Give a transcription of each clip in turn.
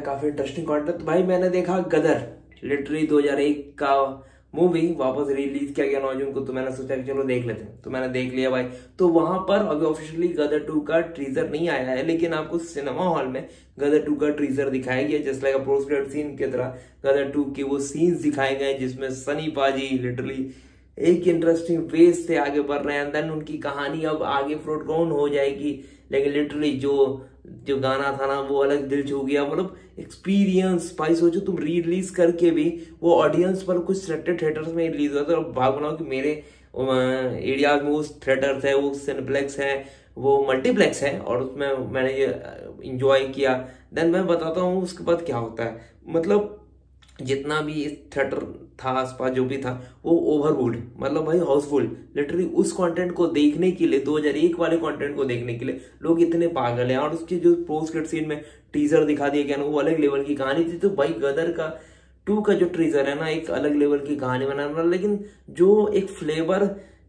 काफ़ी इंटरेस्टिंग तो भाई, मैंने देखा गदर लिटरली 2001 का मूवी वापस रिलीज़ किया गया को तो मैंने सोचा चलो देख लेते हैं। तो मैंने देख लिया भाई। तो वहाँ पर अभी ऑफिशियली गदर टू का ट्रीजर नहीं आया है, लेकिन आपको सिनेमा हॉल में गदर टू का ट्रीजर दिखाया गया जस्ट लाइक पोस्ट सीन की तरह गदर टू के वो सीन्स दिखाए गए, जिसमें सनी पाजी लिटरली एक इंटरेस्टिंग वे से आगे बढ़ रहे हैं। देन उनकी कहानी अब आगे फ्रोट कौन हो जाएगी। लेकिन लिटरली जो जो गाना था ना, वो अलग दिल छू गया। मतलब एक्सपीरियंस भाई सोचो तुम री रिलीज़ करके भी वो ऑडियंस पर कुछ सेलेक्टेड थिएटर्स में रिलीज़ हुआ था। भाग बनाओ कि मेरे एरियाज़ में वो थिएटर्स है वो सिनेप्लेक्स है, वो मल्टीप्लेक्स है, और उसमें मैंने ये इंजॉय किया। देन मैं बताता हूँ उसके बाद क्या होता है। मतलब जितना भी थिएटर था, आसपास जो भी था, वो ओवरवुड मतलब भाई हाउसफुल लिटरली उस कंटेंट को देखने के लिए 2001 वाले कंटेंट को देखने के लिए लोग इतने पागल हैं। और उसके जो पोस्ट सीन में टीजर दिखा दिया गया ना, वो अलग लेवल की कहानी थी। तो भाई गदर का टू का जो टीजर है ना, एक अलग लेवल की कहानी बना लेकिन जो एक फ्लेवर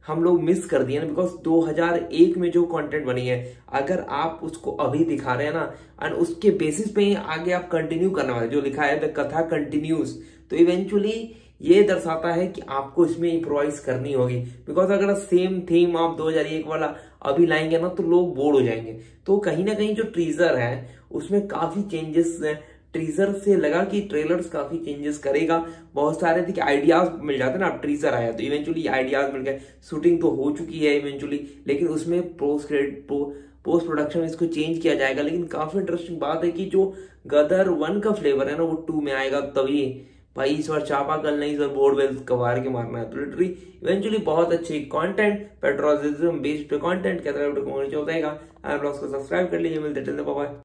हम लोग मिस कर दिए ना बिकॉज़ 2001 में जो कंटेंट बनी है, अगर आप उसको अभी दिखा रहे हैं ना एंड उसके बेसिस पे ही आगे आप कंटिन्यू करने वाले, जो लिखा है द कथा कंटिन्यूज तो इवेंचुअली ये दर्शाता है कि आपको इसमें इम्प्रोवाइज करनी होगी। बिकॉज़ अगर सेम थीम आप 2001 वाला अभी लाएँगे ना तो लोग बोर हो जाएँगे। तो कहीं ना कहीं जो ट्रीजर है, उसमें काफ़ी चेंजेस ट्रीजर से लगा कि ट्रेलर्स काफ़ी चेंजेस करेगा। बहुत सारे देखिए आइडियाज़ मिल जाते ना, अब ट्रीजर आया तो इवेंचुअली आइडियाज़ मिल गए। शूटिंग तो हो चुकी है इवेंचुअली लेकिन उसमें पोस्ट क्रेडिट पोस्ट प्रोडक्शन इसको चेंज किया जाएगा। लेकिन काफ़ी इंटरेस्टिंग बात है कि जो गदर वन का फ्लेवर है ना, वो टू में आएगा तभी। भाई, इस बार चापा कल नहीं सर बोर्ड वेल कबार के मारना है। तो लिटरली इवेंचुअली बहुत अच्छी कंटेंट पेट्रोलिज्म बेस्ड पे कंटेंट क्या तरह होता है को सब्सक्राइब कर लीजिए मिलते बाय